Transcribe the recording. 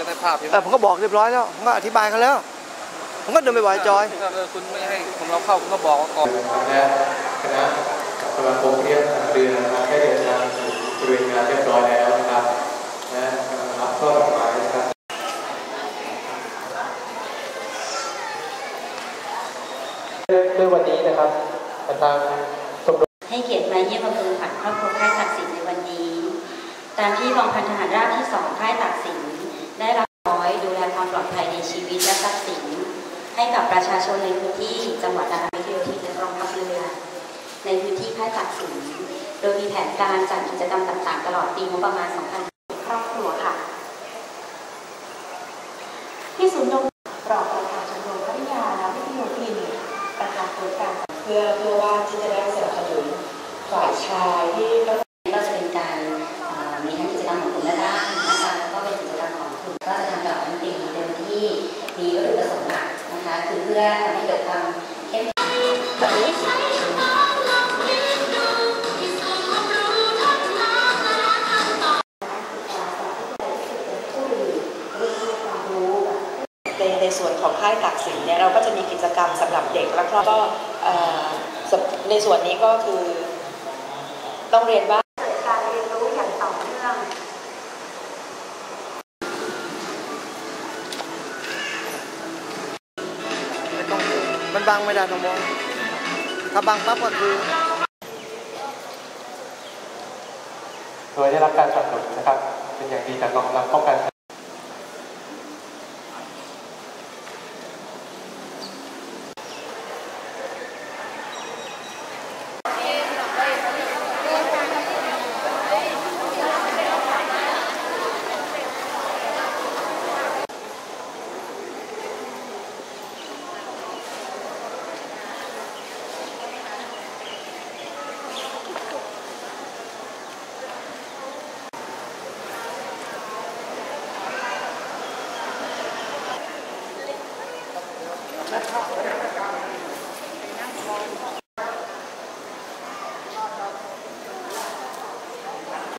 จะได้ภาพใช่ไหมเออผมก็บอกเรียบร้อยแล้วผมก็อธิบายเขาแล้ว ผมก็เดินไปบอกไอ้จอยถ้าเกิดคุณไม่ให้ผมเราเข้าคุณก็บอกว่าก่อนและคณะกำลังคงเรียกทางเรือนะครับได้เดินทางถึงบริเวณงานเรียบร้อยแล้วนะครับและกำลังรับช่อดอกไม้นะครับด้วยวันนี้นะครับทางชมรมให้เกียรติมาเยี่ยมอำเภอผัดครอบครัวค่ายตักสินในวันนี้ ตามที่กองพันทหารราบที่สองค่ายตักสิน ได้รับร้อยดูแลความปลอดภัยในชีวิตและทรัพย์สิน ให้กับประชาชนในพื้นที่จังหวัดนราธิวาสและกองทัพเรือ ในพื้นที่ค่ายตักสินโดยมีแผนการจัดกิจกรรมต่างๆ ตลอดปีงบประมาณ 2000 ครอบครัวค่ะ ที่ศูนย์นมรองประธานชมรมภริยาและวิทยุพินประธานโครงการเพื่อเพื่อว่าที่จะได้สนับสนุนฝ่ายชายที่ พื่อทำให้เกิดความเข้มแข็งในในส่วนของค่ายตักสินเนี่ยเราก็จะมีกิจกรรมสำหรับเด็กแล้วก็ในส่วนนี้ก็คือต้องเรียนว่า มันบังไม่ได้ต้องมองถ้าบังปั๊บก็คือโดยได้รับการสนับสนุนนะครับ เป็นอย่างดีจากกองกำลังป้องกัน